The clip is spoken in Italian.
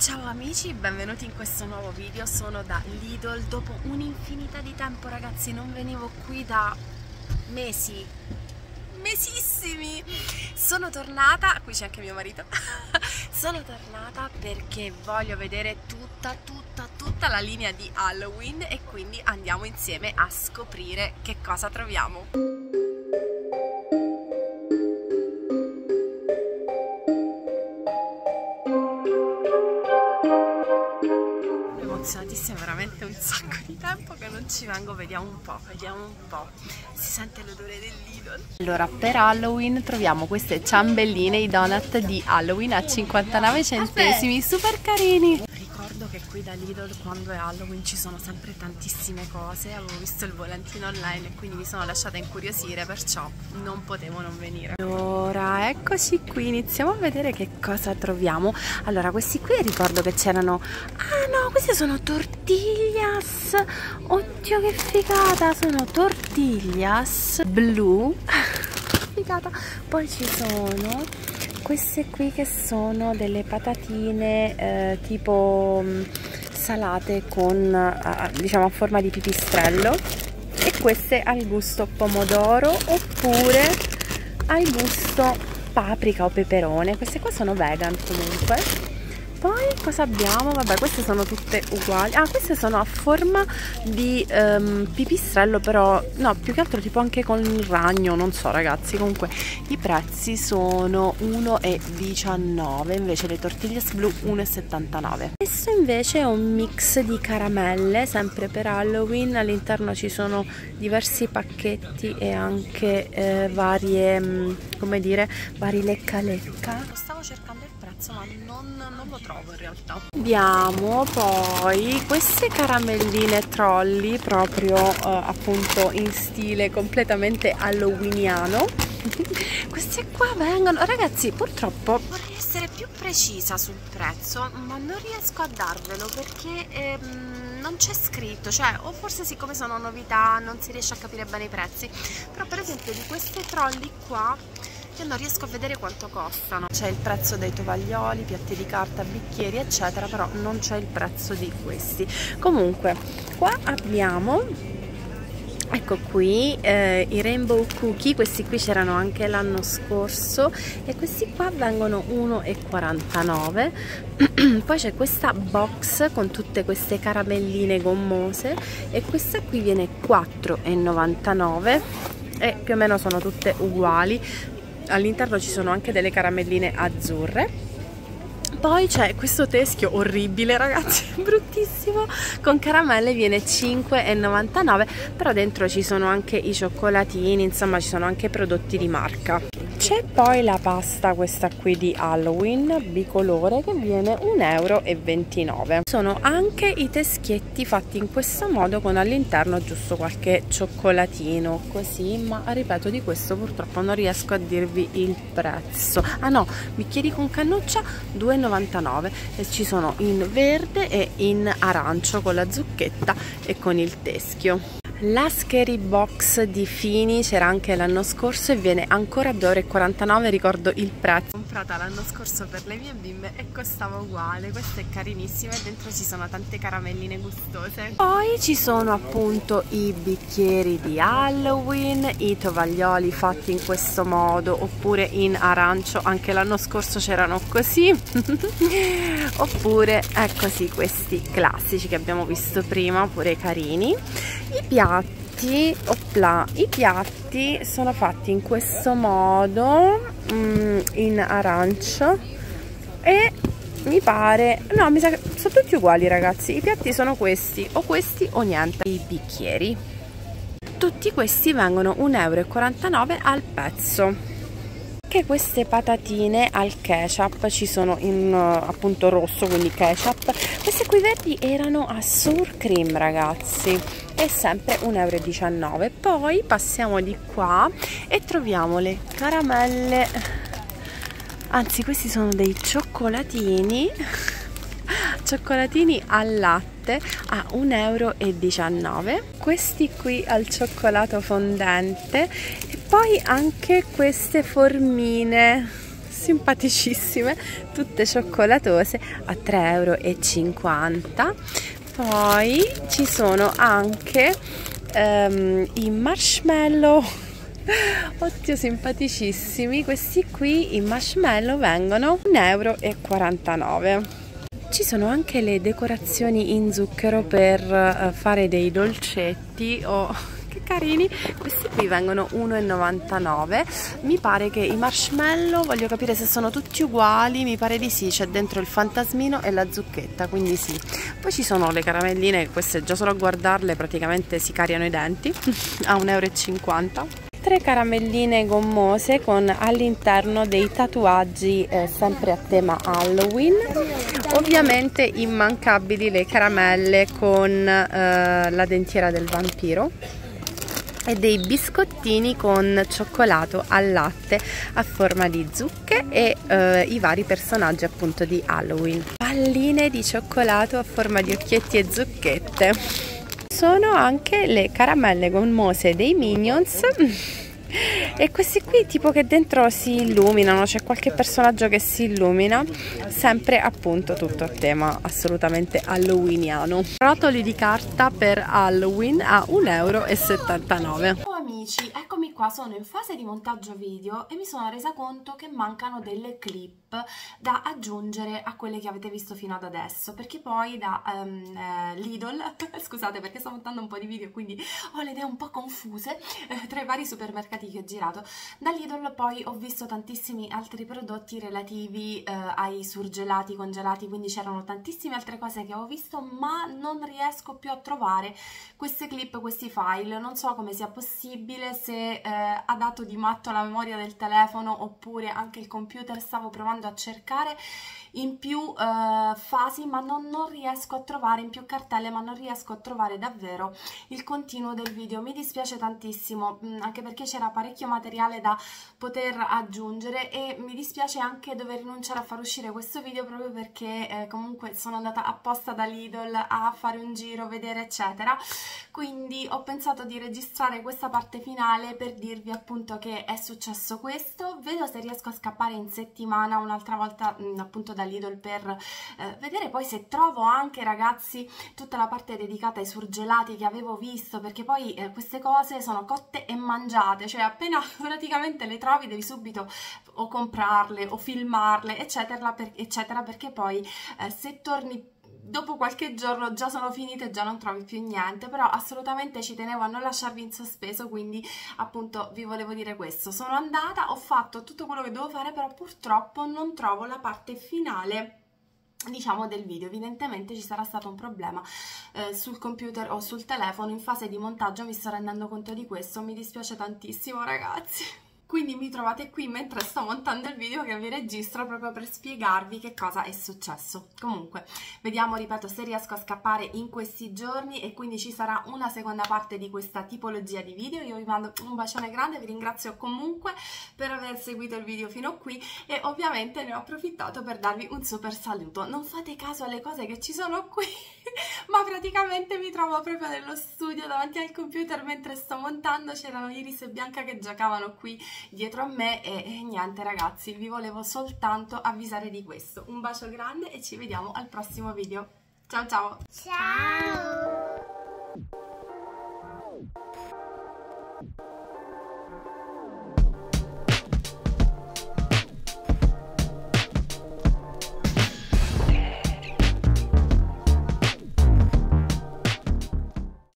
Ciao amici, benvenuti in questo nuovo video, sono da Lidl. Dopo un'infinità di tempo ragazzi, non venivo qui da mesi, mesissimi. Sono tornata, qui c'è anche mio marito. Sono tornata perché voglio vedere tutta tutta tutta la linea di Halloween e quindi andiamo insieme a scoprire che cosa troviamo tempo che non ci vengo vediamo un po' vediamo un po' si sente l'odore del Lidl. Allora per Halloween troviamo queste ciambelline i donut di Halloween a 59 centesimi super carini qui da Lidl quando è Halloween ci sono sempre tantissime cose. Avevo visto il volantino online e quindi mi sono lasciata incuriosire perciò non potevo non venire. Allora eccoci qui iniziamo a vedere che cosa troviamo. Allora questi qui ricordo che c'erano ah no queste sono tortillas. Oddio che figata sono tortillas. Blu. Figata. Poi ci sono queste qui che sono delle patatine eh, tipo mm, salate con eh, diciamo a forma di pipistrello. E queste al gusto pomodoro oppure al gusto paprika o peperone. Queste qua sono vegan comunque poi cosa abbiamo? Vabbè, queste sono tutte uguali. Ah, queste sono a forma di um, pipistrello, però no, più che altro tipo anche con il ragno, non so ragazzi. Comunque i prezzi sono 1,19, invece le tortiglie blu 1,79. Questo invece è un mix di caramelle, sempre per Halloween. All'interno ci sono diversi pacchetti e anche eh, varie, mm, come dire, vari lecca lecca. Stavo cercando il prezzo, ma non, non lo trovo in realtà. Abbiamo poi queste caramelline trolli proprio eh, appunto in stile completamente halloweeniano. Queste qua vengono ragazzi purtroppo vorrei essere più precisa sul prezzo ma non riesco a darvelo perché ehm, non c'è scritto. Cioè o forse siccome sono novità non si riesce a capire bene i prezzi. Però per esempio di queste trolli qua io non riesco a vedere quanto costano. C'è il prezzo dei tovaglioli, piatti di carta, bicchieri eccetera però non c'è il prezzo di questi. Comunque qua abbiamo ecco qui eh, i rainbow cookie. Questi qui c'erano anche l'anno scorso e questi qua vengono 1,49 poi c'è questa box con tutte queste caramelline gommose e questa qui viene 4,99 e più o meno sono tutte uguali all'interno ci sono anche delle caramelline azzurre poi c'è questo teschio orribile ragazzi, bruttissimo, con caramelle viene 5,99 però dentro ci sono anche i cioccolatini, insomma ci sono anche prodotti di marca. C'è poi la pasta questa qui di Halloween bicolore che viene 1,29 euro. Sono anche i teschietti fatti in questo modo con all'interno giusto qualche cioccolatino così ma ripeto di questo purtroppo non riesco a dirvi il prezzo. Ah no, bicchieri con cannuccia 2,99 e ci sono in verde e in arancio con la zucchetta e con il teschio. La Scary Box di Fini c'era anche l'anno scorso e viene ancora a 2,49€, ricordo il prezzo. L'ho comprata l'anno scorso per le mie bimbe e costava uguale, questa è carinissima e dentro ci sono tante caramelline gustose. Poi ci sono appunto i bicchieri di Halloween, i tovaglioli fatti in questo modo oppure in arancio, anche l'anno scorso c'erano così, oppure eccoci questi classici che abbiamo visto prima, pure carini. I piatti, opla, i piatti sono fatti in questo modo, mm, in arancio e mi pare, no mi sa che sono tutti uguali ragazzi, i piatti sono questi, o questi o niente, i bicchieri. Tutti questi vengono 1,49€ al pezzo. Anche queste patatine al ketchup ci sono in appunto rosso quindi ketchup. Queste qui verdi erano a sour cream ragazzi è sempre 1,19 euro poi passiamo di qua e troviamo le caramelle. Anzi questi sono dei cioccolatini. Cioccolatini al latte a 1,19 euro questi qui al cioccolato fondente. E poi anche queste formine simpaticissime tutte cioccolatose a 3,50 euro poi ci sono anche um, i marshmallow. Oddio simpaticissimi. Questi qui i marshmallow vengono 1,49 euro ci sono anche le decorazioni in zucchero per uh, fare dei dolcetti o carini. Questi qui vengono 1,99 mi pare che i marshmallow voglio capire se sono tutti uguali mi pare di sì c'è dentro il fantasmino e la zucchetta quindi sì. Poi ci sono le caramelline queste già solo a guardarle praticamente si cariano i denti a 1,50 euro tre caramelline gommose con all'interno dei tatuaggi eh, sempre a tema Halloween. Ovviamente immancabili le caramelle con eh, la dentiera del vampiro e dei biscottini con cioccolato al latte a forma di zucche e eh, i vari personaggi appunto di Halloween. Palline di cioccolato a forma di occhietti e zucchette. Sono anche le caramelle gommose dei Minions e questi qui tipo che dentro si illuminano c'è qualche personaggio che si illumina sempre appunto tutto a tema assolutamente halloweeniano rotoli di carta per Halloween a 1,79 euro oh amici eccomi qua sono in fase di montaggio video e mi sono resa conto che mancano delle clip da aggiungere a quelle che avete visto fino ad adesso perché poi da um, eh, Lidl scusate perché sto montando un po' di video quindi ho le idee un po' confuse eh, tra i vari supermercati che ho girato da Lidl poi ho visto tantissimi altri prodotti relativi eh, ai surgelati congelati quindi c'erano tantissime altre cose che ho visto ma non riesco più a trovare queste clip questi file. Non so come sia possibile se eh, ha dato di matto la memoria del telefono oppure anche il computer stavo provando andando a cercare in più uh, fasi ma non, non, riesco a trovare in più cartelle ma non riesco a trovare davvero il continuo del video. Mi dispiace tantissimo mm, anche perché c'era parecchio materiale da poter aggiungere e mi dispiace anche dover rinunciare a far uscire questo video proprio perché eh, comunque sono andata apposta da Lidl a fare un giro, vedere eccetera. Quindi ho pensato di registrare questa parte finale per dirvi appunto che è successo questo. Vedo se riesco a scappare in settimana un'altra volta mh, appunto da Lidl per eh, vedere poi se trovo anche ragazzi tutta la parte dedicata ai surgelati che avevo visto perché poi eh, queste cose sono cotte e mangiate cioè appena praticamente le trovi devi subito o comprarle o filmarle eccetera, per, eccetera perché poi eh, se torni dopo qualche giorno già sono finite e già non trovi più niente però assolutamente ci tenevo a non lasciarvi in sospeso quindi appunto vi volevo dire questo. Sono andata ho fatto tutto quello che devo fare però purtroppo non trovo la parte finale diciamo del video. Evidentemente ci sarà stato un problema eh, sul computer o sul telefono in fase di montaggio mi sto rendendo conto di questo. Mi dispiace tantissimo ragazzi quindi mi trovate qui mentre sto montando il video che vi registro proprio per spiegarvi che cosa è successo. Comunque, vediamo, ripeto, se riesco a scappare in questi giorni e quindi ci sarà una seconda parte di questa tipologia di video. Io vi mando un bacione grande, vi ringrazio comunque per aver seguito il video fino qui e ovviamente ne ho approfittato per darvi un super saluto. Non fate caso alle cose che ci sono qui, ma praticamente mi trovo proprio nello studio davanti al computer mentre sto montando. C'erano Iris e Bianca che giocavano qui dietro a me e, e niente ragazzi vi volevo soltanto avvisare di questo. Un bacio grande e ci vediamo al prossimo video. Ciao ciao! Ciao